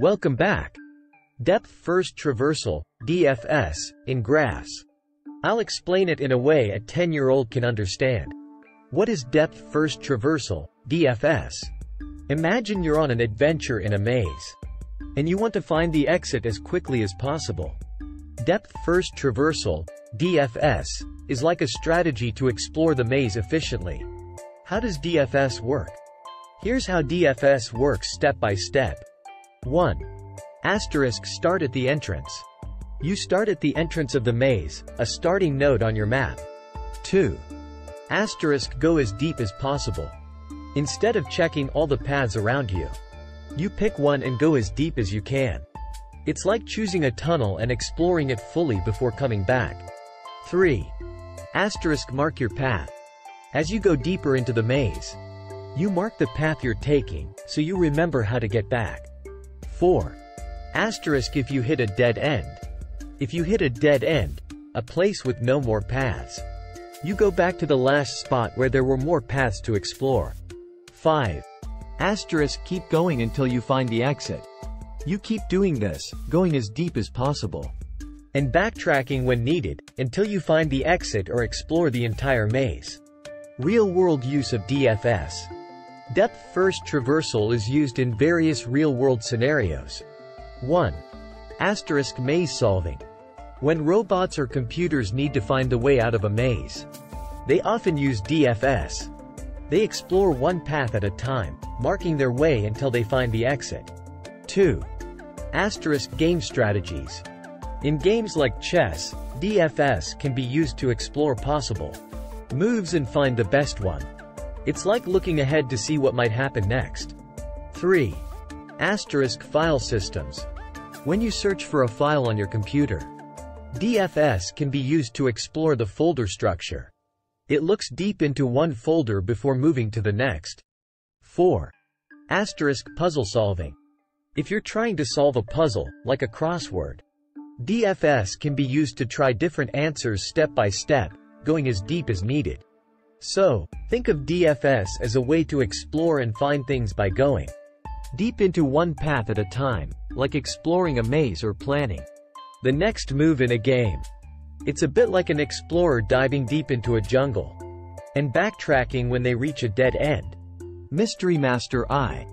Welcome back. Depth First Traversal, DFS, in graphs. I'll explain it in a way a 10-year-old can understand. What is Depth First Traversal, DFS? Imagine you're on an adventure in a maze. And you want to find the exit as quickly as possible. Depth First Traversal, DFS, is like a strategy to explore the maze efficiently. How does DFS work? Here's how DFS works step by step. 1. Asterisk start at the entrance. You start at the entrance of the maze, a starting node on your map. 2. Asterisk go as deep as possible. Instead of checking all the paths around you, you pick one and go as deep as you can. It's like choosing a tunnel and exploring it fully before coming back. 3. Asterisk mark your path. As you go deeper into the maze, you mark the path you're taking, so you remember how to get back. 4. Asterisk if you hit a dead end. If you hit a dead end, a place with no more paths, you go back to the last spot where there were more paths to explore. 5. Asterisk keep going until you find the exit. You keep doing this, going as deep as possible. And backtracking when needed, until you find the exit or explore the entire maze. Real-world use of DFS. Depth-first traversal is used in various real-world scenarios. 1. Asterisk maze solving. When robots or computers need to find the way out of a maze, they often use DFS. They explore one path at a time, marking their way until they find the exit. 2. Asterisk game strategies. In games like chess, DFS can be used to explore possible moves and find the best one. It's like looking ahead to see what might happen next. 3. Asterisk file systems. When you search for a file on your computer, DFS can be used to explore the folder structure. It looks deep into one folder before moving to the next. 4. Asterisk puzzle solving. If you're trying to solve a puzzle, like a crossword, DFS can be used to try different answers step by step, going as deep as needed. So, think of DFS as a way to explore and find things by going deep into one path at a time, like exploring a maze or planning the next move in a game. It's a bit like an explorer diving deep into a jungle and backtracking when they reach a dead end. Mystery Master I